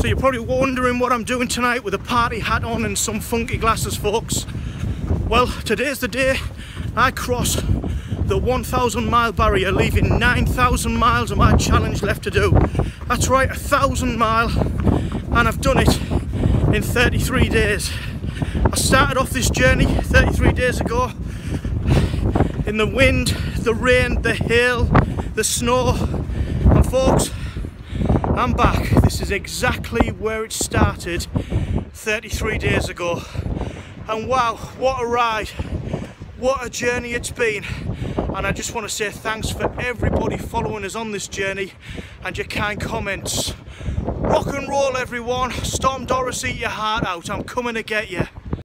So you're probably wondering what I'm doing tonight with a party hat on and some funky glasses, folks. Well, today's the day I cross the 1,000 mile barrier, leaving 9,000 miles of my challenge left to do. That's right, a thousand mile, and I've done it in 33 days. I started off this journey 33 days ago in the wind, the rain, the hail, the snow, and folks, I'm back. This is exactly where it started 33 days ago. And wow, what a ride. What a journey it's been. And I just want to say thanks for everybody following us on this journey and your kind comments. Rock and roll everyone. Storm Doris, eat your heart out. I'm coming to get you.